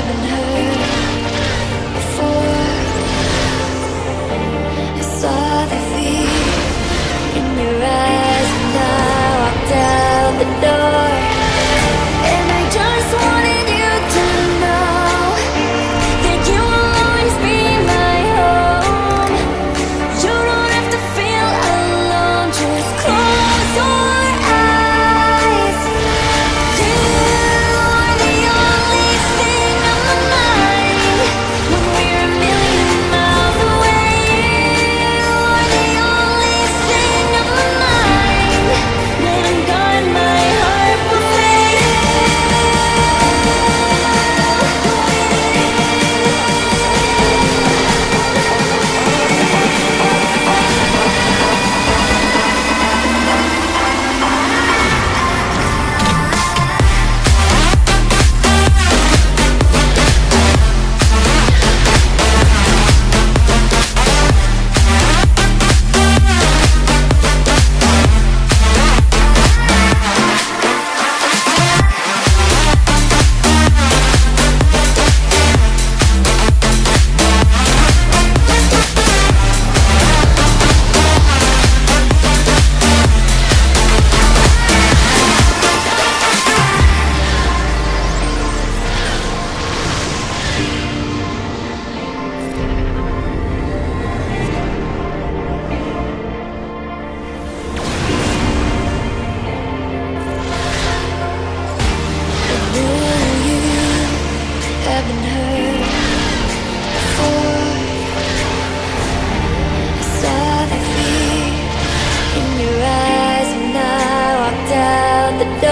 I've been hurt. the dark.